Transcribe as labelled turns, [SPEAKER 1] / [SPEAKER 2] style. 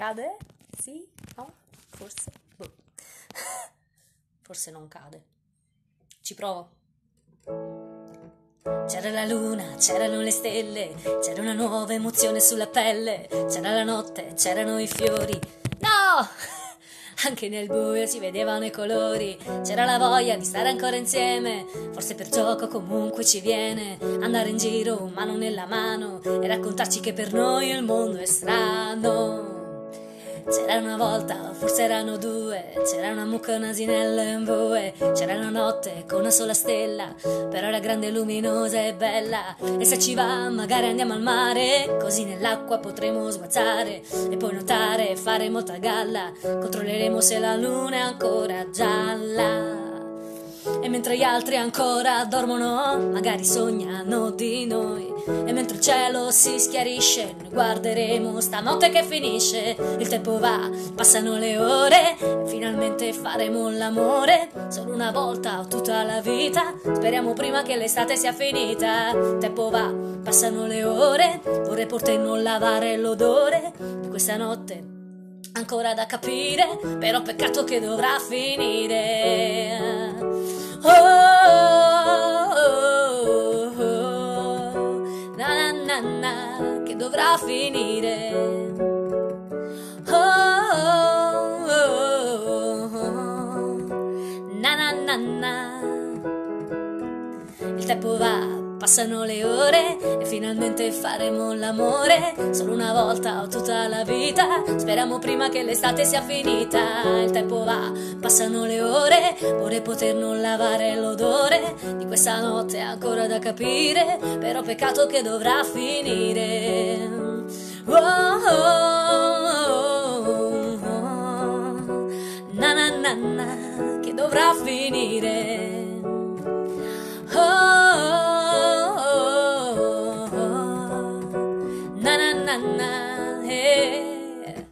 [SPEAKER 1] Cade? Sì? No? Forse? Boh. Forse non cade. Ci provo. C'era la luna, c'erano le stelle, c'era una nuova emozione sulla pelle, c'era la notte, c'erano i fiori. No! Anche nel buio si vedevano i colori, c'era la voglia di stare ancora insieme, forse per gioco comunque ci viene, andare in giro mano nella mano e raccontarci che per noi il mondo è strano. C'era una volta, forse erano due, c'era una mucca, un asinello e un bue, c'era una notte con una sola stella, però era grande, luminosa e bella, e se ci va magari andiamo al mare, così nell'acqua potremo sguazzare, e poi nuotare e fare molta galla, controlleremo se la luna è ancora gialla. Mentre gli altri ancora dormono, magari sognano di noi. E mentre il cielo si schiarisce, noi guarderemo stanotte che finisce. Il tempo va, passano le ore, e finalmente faremo l'amore. Solo una volta o tutta la vita, speriamo prima che l'estate sia finita. Il tempo va, passano le ore, vorrei poter non lavare l'odore di questa notte ancora da capire, però peccato che dovrà finire. Na na na, che dovrà finire. Oh, oh, oh, oh, na. Il tempo va, Passano le ore e finalmente faremo l'amore. Solo una volta o tutta la vita. Speriamo prima che l'estate sia finita. Il tempo va, passano le ore. Vorrei poter non lavare l'odore Di questa notte ancora da capire. Però peccato che dovrà finire. Oh, oh, oh, na na na Che dovrà finire hair